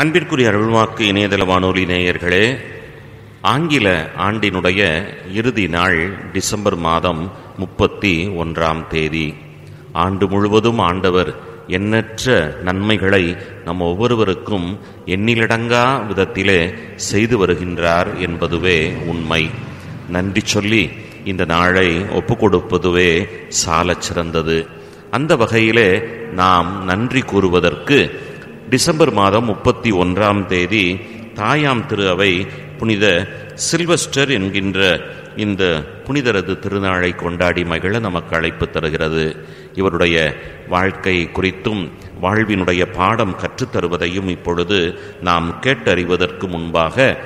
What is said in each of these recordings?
அன்பிற்குரிய அருள்வாக்கு இணையதள வானொலி நேயர்களே ஆங்கில ஆண்டினுடைய இறுதி நாள் டிசம்பர் மாதம் முப்பத்தி ஒன்றாம் தேதி. ஆண்டு முழுவதும் ஆண்டவர் எண்ணற்ற நன்மைகளை நம் ஒவ்வொருவருக்கும் எண்ணிலடங்கா விதத்திலே செய்து வருகின்றார் என்பதுவே உண்மை. நன்றி சொல்லி இந்த நாளை ஒப்புக்கொடுப்பதுவே சாலச் சிறந்தது அந்த வகையிலே நாம் நன்றி கூறுவதற்கு டிசம்பர் மாதம் முப்பத்தி ஒன்றாம் தேதி தாயாம் திரு அவை புனித சில்வஸ்டர் என்கின்ற இந்த புனிதரது திருநாளை கொண்டாடி மகிழ நமக்கு அழைப்பு தருகிறது. இவருடைய வாழ்க்கை குறித்தும் வாழ்வினுடைய பாடம் கற்றுத்தருவதையும் இப்பொழுது நாம் கேட்டறிவதற்கு முன்பாக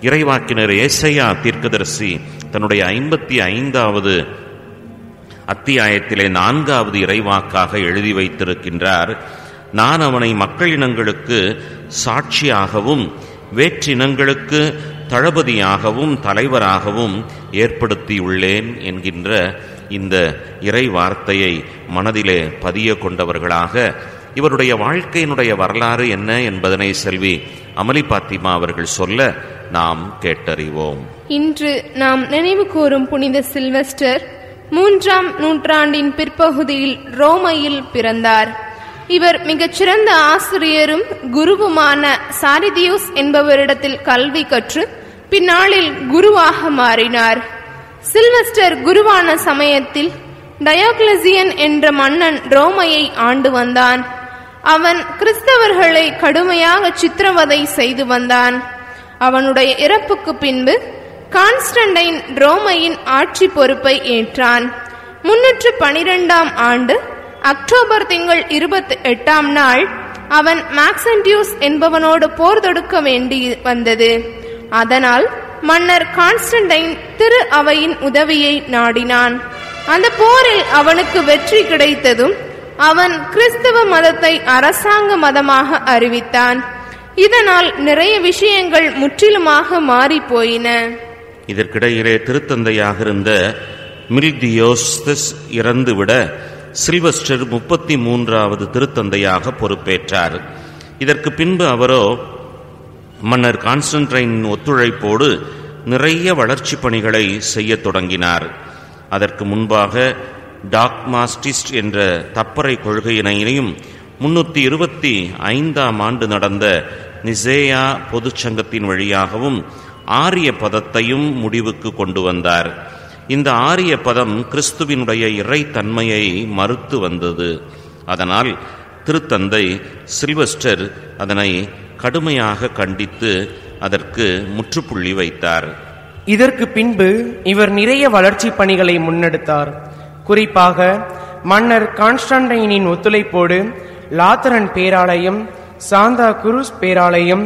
இறைவாக்கினர் ஏசையா தீர்க்கதரிசி தன்னுடைய ஐம்பத்தி ஐந்தாவது அத்தியாயத்திலே நான்காவது இறைவாக்காக எழுதி வைத்திருக்கின்றார். நான் அவனை மக்களினங்களுக்கு சாட்சியாகவும் வேற்றினங்களுக்கு தளபதியாகவும் தலைவராகவும் ஏற்படுத்தியுள்ளேன் என்கின்ற இந்த இறை வார்த்தையை மனதிலே பதிய கொண்டவர்களாக இவருடைய வாழ்க்கையினுடைய வரலாறு என்ன என்பதனை செல்வி அமலி பாத்திமா அவர்கள் சொல்ல நாம் கேட்டறிவோம். இன்று நாம் நினைவு கூறும் புனித சில்வெஸ்டர் மூன்றாம் நூற்றாண்டின் பிற்பகுதியில் ரோமையில் பிறந்தார். இவர் மிகச்சிறந்த ஆசிரியரும் குருவுமான சாரிதியூஸ் என்பவரிடத்தில் கல்வி கற்று பின்னாளில் குருவாக மாறினார். சில்வஸ்டர் குருவான சமயத்தில் டயோக்ளசியன் என்ற மன்னன் ரோமையை ஆண்டு வந்தான். அவன் கிறிஸ்தவர்களை கடுமையாக சித்திரவதை செய்து வந்தான். அவனுடைய இறப்புக்கு பின்பு கான்ஸ்டன்டைன் ரோமையின் ஆட்சி பொறுப்பை ஏற்றான். முன்னூற்று பனிரெண்டாம் ஆண்டு அக்டோபர் திங்கள் இருபத்தி எட்டாம் நாள் அவன் மேக்சன்டியூஸ் என்பவனோடு போர் தொடுக்க வேண்டி வந்தது. அதனால் மன்னர் கான்ஸ்டன்டைன் திரு அவையின் உதவியை நாடினான். அந்த போரில் அவனுக்கு வெற்றி கிடைத்ததும் அவன் கிறிஸ்தவ மதத்தை அரசாங்க மதமாக அறிவித்தான். இதனால் நிறைய விஷயங்கள் முற்றிலுமாக மாறி போயின இதற்கிடையிலே திருத்தந்தையாக இருந்த மில்தியோஸ்தஸ் இறந்துவிட சில்வஸ்டர் முப்பத்தி மூன்றாவது திருத்தந்தையாக பொறுப்பேற்றார். இதற்கு பின்பு அவரோ மன்னர் கான்ஸ்டன்டைன் ஒத்துழைப்போடு நிறைய வளர்ச்சி பணிகளை செய்யத் தொடங்கினார். அதற்கு முன்பாக டாக்மாஸ்டிஸ்ட் என்ற தப்பறை கொள்கையினையும் முன்னூற்றி இருபத்தி ஐந்தாம் ஆண்டு நடந்த நிசேயா பொதுச்சங்கத்தின் வழியாகவும் ஆரிய பதத்தையும் முடிவுக்கு கொண்டு வந்தார். இந்த ஆரிய பதம் கிறிஸ்துவினுடைய இறைத்தன்மையை மறுத்து வந்தது. அதனால் திருத்தந்தை சில்வஸ்டர் அதனை கடுமையாக கண்டித்து அதற்கு முற்றுப்புள்ளி வைத்தார். இதற்கு பின்பு இவர் நிறைய வளர்ச்சி பணிகளை முன்னெடுத்தார். குறிப்பாக மன்னர் கான்ஸ்டன்டைனின் ஒத்துழைப்போடு லாத்தரன் பேராலயம் சாந்தா குருஸ் பேராலயம்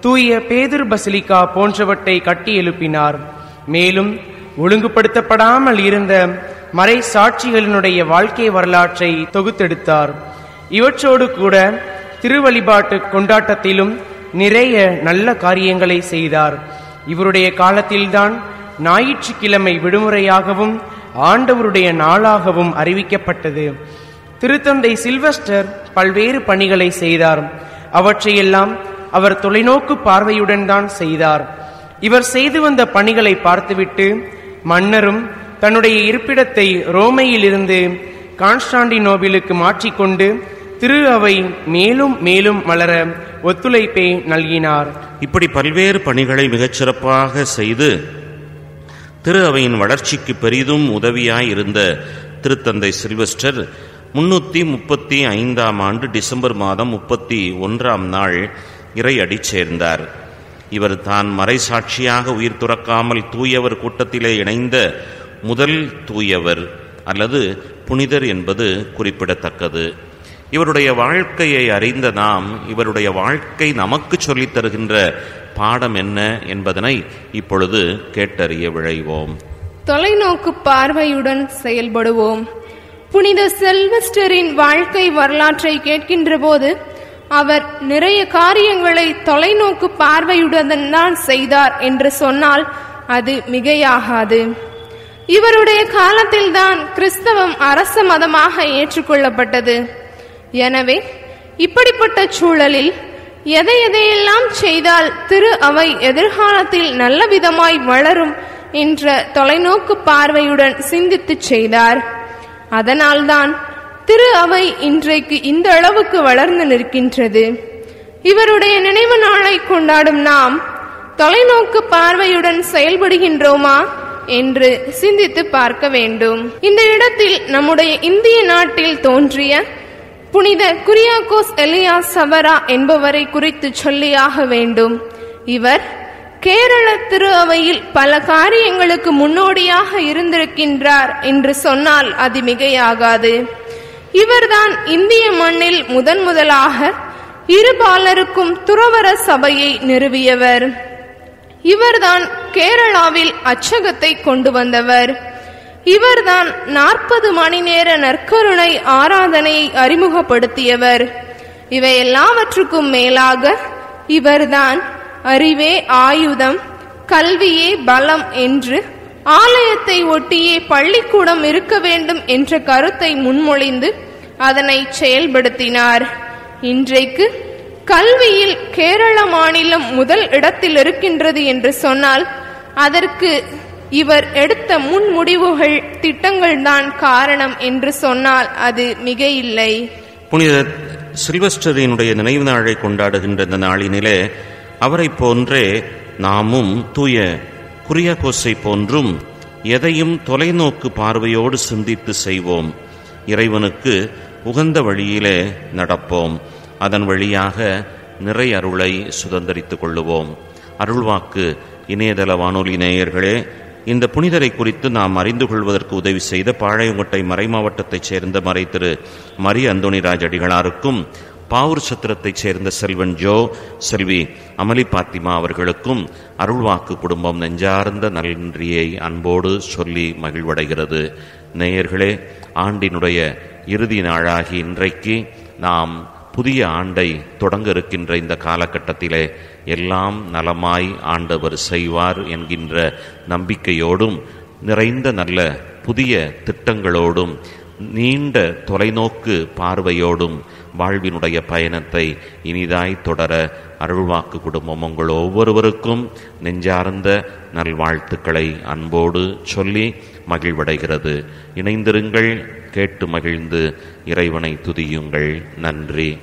தூய பேதர் பசிலிகா போன்றவற்றை கட்டி எழுப்பினார். மேலும் ஒழுங்குபடுத்தப்படாமல் இருந்த மறை சாட்சிகளினுடைய வாழ்க்கை வரலாற்றை தொகுத்தெடுத்தார். இவற்றோடு கூட திருவழிபாட்டு கொண்டாட்டத்திலும் நிறைய நல்ல காரியங்களை செய்தார். இவருடைய காலத்தில்தான் ஞாயிற்றுக்கிழமை விடுமுறையாகவும் ஆண்டவருடைய நாளாகவும் அறிவிக்கப்பட்டது. திருத்தந்தை சில்வஸ்டர் பல்வேறு பணிகளை செய்தார். அவற்றையெல்லாம் அவர் தொலைநோக்கு பார்வையுடன் தான் செய்தார். இவர் செய்து வந்த பணிகளை பார்த்துவிட்டு மன்னரும் தன்னுடைய இருப்பிடத்தை ரோமையிலிருந்து கான்ஸ்டாண்டினோபிலுக்கு மாற்றிக்கொண்டு திரு அவை மேலும் மேலும் வளர ஒத்துழைப்பை நல்கினார். இப்படி பல்வேறு பணிகளை மிகச்சிறப்பாக செய்து திரு அவையின் வளர்ச்சிக்கு பெரிதும் உதவியாய் இருந்த திருத்தந்தை சில்வஸ்டர் முன்னூத்தி முப்பத்தி ஐந்தாம் ஆண்டு டிசம்பர் மாதம் முப்பத்தி ஒன்றாம் நாள் இறையடி சேர்ந்தார். இவர் தான் மறைசாட்சியாக உயிர் துறக்காமல் தூயவர் கூட்டத்திலே இணைந்த முதல் தூயவர் அல்லது புனிதர் என்பது குறிப்பிடத்தக்கது. இவருடைய வாழ்க்கையை அறிந்த நாம் இவருடைய வாழ்க்கை நமக்கு சொல்லித் தருகின்ற பாடம் என்ன என்பதனை இப்பொழுது கேட்டறிய விழைவோம். தொலைநோக்கு பார்வையுடன் செயல்படுவோம். புனித செல்வஸ்டரின் வாழ்க்கை வரலாற்றை கேட்கின்ற போது அவர் நிறைய காரியங்களை தொலைநோக்கு பார்வையுடன் தான் செய்தார் என்று சொன்னால் அது மிகையாகாது. இவருடைய காலத்தில்தான் கிறிஸ்தவம் அரச மதமாக ஏற்றுக்கொள்ளப்பட்டது. எனவே இப்படிப்பட்ட சூழலில் எதை எதையெல்லாம் செய்தால் திரு அவை எதிர்காலத்தில் நல்ல விதமாய் வளரும் என்ற தொலைநோக்கு பார்வையுடன் சிந்தித்துச் செய்தார். அதனால்தான் திரு அவை இன்றைக்கு இந்த அளவுக்கு வளர்ந்து நிற்கின்றது. இவருடைய நினைவு நாளை கொண்டாடும் நாம் தொலைநோக்கு பார்வையுடன் செயல்படுகின்றோமா என்று சிந்தித்து பார்க்க வேண்டும். இந்த இடத்தில் நம்முடைய இந்திய நாட்டில் தோன்றிய புனித குரியாக்கோஸ் எலியா சவரா என்பவரை குறித்து சொல்லியாக வேண்டும். இவர் கேரள திரு அவையில் பல காரியங்களுக்கு முன்னோடியாக இருந்திருக்கின்றார் என்று சொன்னால் அது மிகையாகாது. இவர்தான் இந்திய மண்ணில் முதன் முதலாக இருபாலருக்கும் துறவர சபையை நிறுவியவர். இவர்தான் கேரளாவில் அச்சகத்தை கொண்டு வந்தவர். இவர்தான் நாற்பது மணி நேர நற்கருணை ஆராதனையை அறிமுகப்படுத்தியவர். இவை எல்லாவற்றுக்கும் மேலாக இவர்தான் அறிவே ஆயுதம் கல்வியே பலம் என்று ஆலயத்தை ஒட்டியே பள்ளிக்கூடம் இருக்க வேண்டும் என்ற கருத்தை முன்மொழிந்து அதனை செயல்படுத்தினார். இன்றைக்கு கல்வியில் கேரள மாநிலம் முதல் இடத்தில் இருக்கின்றது என்று சொன்னால் அதற்கு இவர் எடுத்த முன்முடிவுகள் திட்டங்கள் தான் காரணம் என்று சொன்னால் அது மிக இல்லை புனித சில்வஸ்டரினுடைய நினைவு நாளை கொண்டாடுகின்ற இந்த நாளினிலே அவரைப் போன்றே நாமும் தூய குரியாகோஸை போன்றும் எதையும் தொலைநோக்கு பார்வையோடு சிந்தித்து செய்வோம். இறைவனுக்கு உகந்த வழியிலே நடப்போம். அதன் வழியாக நிறை அருளை சுதந்திரித்துக் கொள்ளுவோம். அருள்வாக்கு இணையதள வானொலி நேயர்களே இந்த புனிதரை குறித்து நாம் அறிந்து கொள்வதற்கு உதவி செய்த பாளையங்கோட்டை மறைமாவட்டத்தைச் சேர்ந்த மறை திரு மரி அந்தோணிராஜ் அடிகளாருக்கும் பாவூர் சத்திரத்தைச் சேர்ந்த செல்வன் ஜோ செல்வி அமளி பாத்திமா அவர்களுக்கும் அருள்வாக்கு குடும்பம் நெஞ்சார்ந்த நன்றியை அன்போடு சொல்லி மகிழ்வடைகிறது. நேயர்களே ஆண்டினுடைய இறுதி நாளாகி இன்றைக்கு நாம் புதிய ஆண்டை தொடங்க இருக்கின்ற இந்த காலகட்டத்திலே எல்லாம் நலமாய் ஆண்டவர் செய்வார் என்கின்ற நம்பிக்கையோடும் நிறைந்த நல்ல புதிய திட்டங்களோடும் நீண்ட தொலைநோக்கு பார்வையோடும் வாழ்வினுடைய பயணத்தை இனிதாய் தொடர அருள்வாக்கு குடும்பம் உங்கள் ஒவ்வொருவருக்கும் நெஞ்சார்ந்த நல்வாழ்த்துக்களை அன்போடு சொல்லி மகிழ்வடைகிறது. இணைந்திருங்கள் கேட்டு மகிழ்ந்து இறைவனை துதியுங்கள். நன்றி.